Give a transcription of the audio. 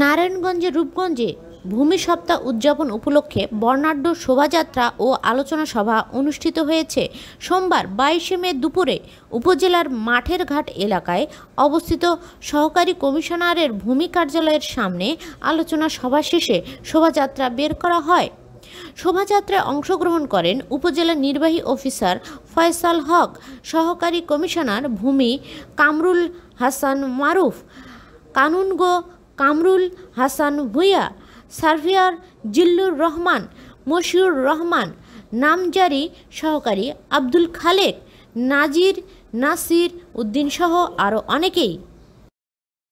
নারায়ণগঞ্জের রূপগঞ্জে ভূমি সপ্তাহ উদযাপন উপলক্ষে বর্ণাঢ্য শোভাযাত্রা ও আলোচনা সভা অনুষ্ঠিত হয়েছে। সোমবার বাইশে মে দুপুরে উপজেলার মাঠের ঘাট এলাকায় অবস্থিত সহকারী কমিশনারের ভূমি কার্যালয়ের সামনে আলোচনা সভা শেষে শোভাযাত্রা বের করা হয়। শোভাযাত্রায় অংশগ্রহণ করেন উপজেলা নির্বাহী অফিসার ফয়সাল হক, সহকারী কমিশনার ভূমি কামরুল হাসান মারুফ, কানুনগো কামরুল হাসান ভুইয়া সার্ভিয়ার জিল্লুর রহমান, মশিউর রহমান, নামজারি সহকারী আব্দুল খালেক, নাজির নাসির উদ্দিনসহ আরও অনেকেই।